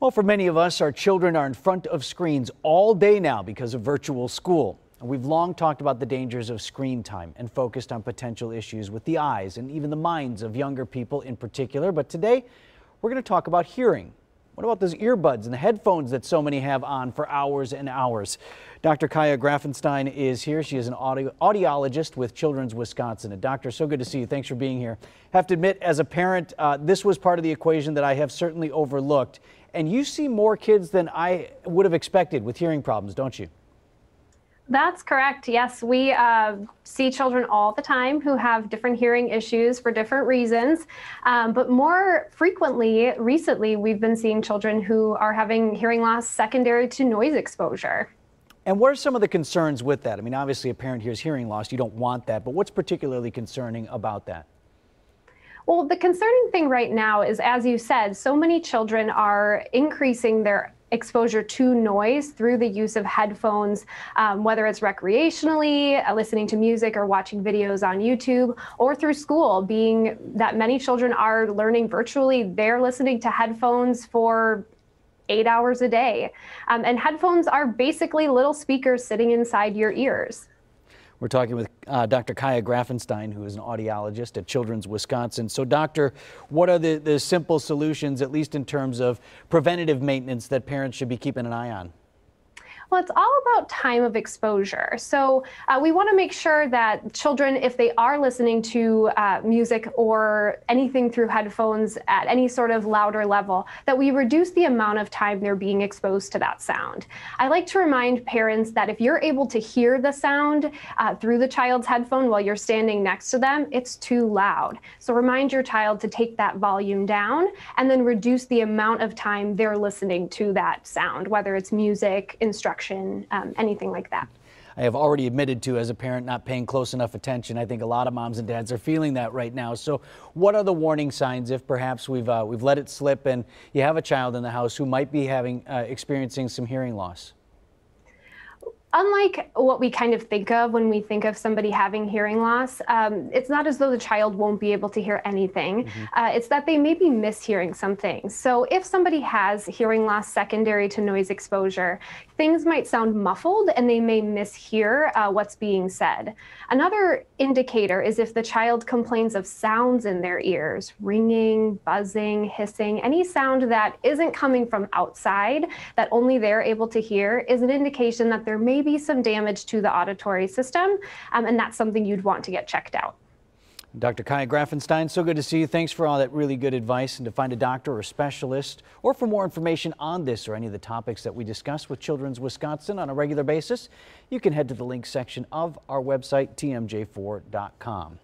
Well, for many of us, our children are in front of screens all day now because of virtual school. And we've long talked about the dangers of screen time and focused on potential issues with the eyes and even the minds of younger people in particular. But today, we're going to talk about hearing. What about those earbuds and the headphones that so many have on for hours and hours? Dr. Kaya Grafenstein is here. She is an audio audiologist with Children's Wisconsin. And doctor, so good to see you. Thanks for being here. Have to admit, as a parent, uh, this was part of the equation that I have certainly overlooked. And you see more kids than I would have expected with hearing problems, don't you? That's correct. Yes, we uh, see children all the time who have different hearing issues for different reasons. Um, but more frequently, recently, we've been seeing children who are having hearing loss secondary to noise exposure. And what are some of the concerns with that? I mean, obviously, a parent hears hearing loss. You don't want that. But what's particularly concerning about that? Well, the concerning thing right now is, as you said, so many children are increasing their exposure to noise through the use of headphones, um, whether it's recreationally, uh, listening to music or watching videos on YouTube, or through school, being that many children are learning virtually, they're listening to headphones for eight hours a day. Um, and headphones are basically little speakers sitting inside your ears. We're talking with uh, Dr. Kaya Grafenstein, who is an audiologist at Children's Wisconsin. So, doctor, what are the, the simple solutions, at least in terms of preventative maintenance, that parents should be keeping an eye on? Well, it's all about time of exposure. So uh, we want to make sure that children, if they are listening to uh, music or anything through headphones at any sort of louder level, that we reduce the amount of time they're being exposed to that sound. I like to remind parents that if you're able to hear the sound uh, through the child's headphone while you're standing next to them, it's too loud. So remind your child to take that volume down and then reduce the amount of time they're listening to that sound, whether it's music, instruction instruction, um, anything like that. I have already admitted to, as a parent, not paying close enough attention. I think a lot of moms and dads are feeling that right now. So, what are the warning signs if perhaps we've uh, we've let it slip and you have a child in the house who might be having uh, experiencing some hearing loss? Unlike what we kind of think of when we think of somebody having hearing loss, um, it's not as though the child won't be able to hear anything. Mm-hmm. Uh, it's that they may be mishearing something. So if somebody has hearing loss secondary to noise exposure, things might sound muffled and they may mishear uh, what's being said. Another indicator is if the child complains of sounds in their ears, ringing, buzzing, hissing, any sound that isn't coming from outside that only they're able to hear is an indication that there may may be some damage to the auditory system, um, and that's something you'd want to get checked out. Dr. Kaya Grafenstein, so good to see you. Thanks for all that really good advice and to find a doctor or specialist or for more information on this or any of the topics that we discuss with Children's Wisconsin on a regular basis, you can head to the link section of our website, tmj4.com.